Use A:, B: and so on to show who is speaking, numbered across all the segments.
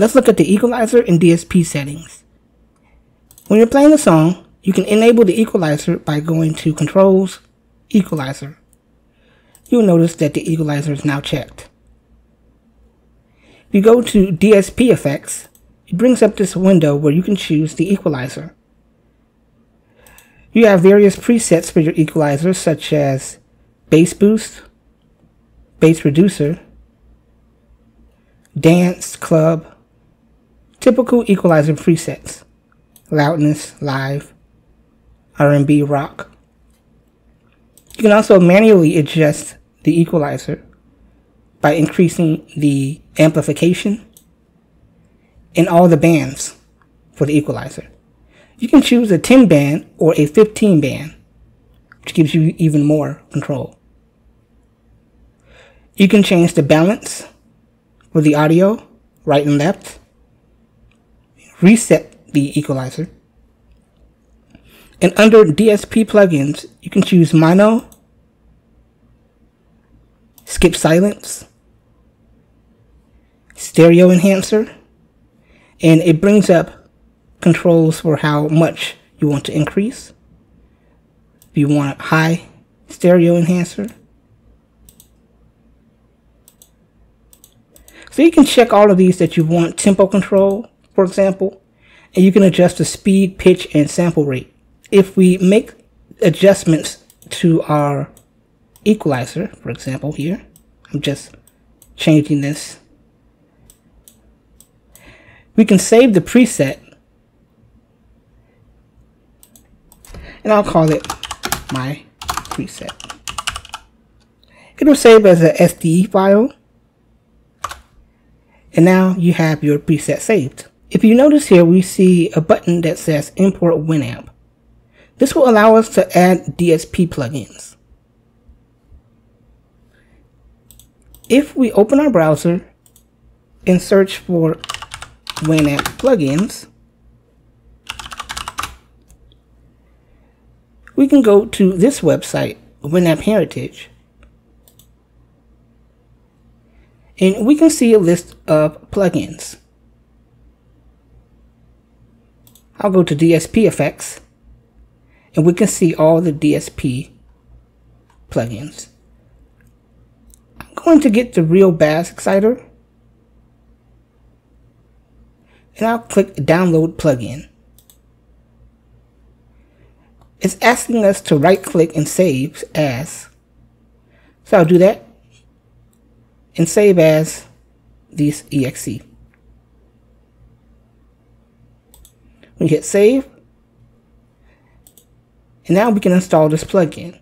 A: let's look at the equalizer and DSP settings. When you're playing a song, you can enable the equalizer by going to Controls, Equalizer. You'll notice that the equalizer is now checked. If you go to DSP effects, it brings up this window where you can choose the equalizer. You have various presets for your equalizer such as bass boost, bass reducer, dance, club, typical equalizer presets, loudness, live, R&B, rock. You can also manually adjust the equalizer by increasing the amplification in all the bands for the equalizer. You can choose a 10 band or a 15 band, which gives you even more control. You can change the balance for the audio, right and left, reset the equalizer, and under DSP plugins, you can choose mono, skip silence, stereo enhancer, and it brings up controls for how much you want to increase. If you want a high stereo enhancer. So you can check all of these that you want tempo control, for example, and you can adjust the speed, pitch, and sample rate. If we make adjustments to our equalizer, for example, here, I'm just changing this we can save the preset and I'll call it my preset. It'll save as a SDE file and now you have your preset saved. If you notice here we see a button that says import Winamp. This will allow us to add DSP plugins. If we open our browser and search for Winamp plugins, we can go to this website, Winamp Heritage, and we can see a list of plugins. I'll go to DSP effects and we can see all the DSP plugins. I'm going to get the Real Bass Exciter and I'll click download plugin. It's asking us to right click and save as. So I'll do that and save as this exe. We hit save. And now we can install this plugin.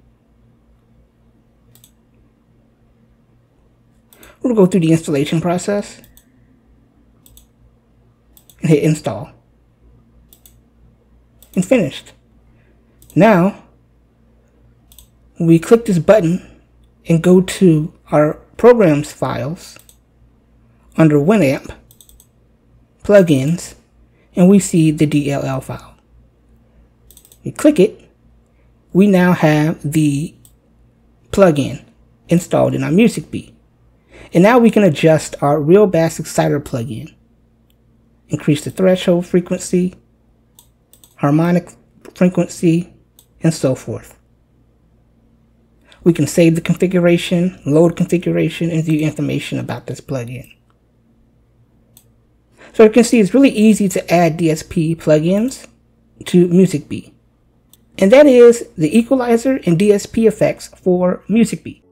A: We'll go through the installation process and hit install. And finished. Now, we click this button and go to our programs files under Winamp, plugins, and we see the DLL file. We click it, we now have the plugin installed in our MusicBee. And now we can adjust our Real Bass Exciter plugin increase the threshold frequency, harmonic frequency, and so forth. We can save the configuration, load configuration, and view information about this plugin. So you can see it's really easy to add DSP plugins to MusicBee. And that is the equalizer and DSP effects for MusicBee.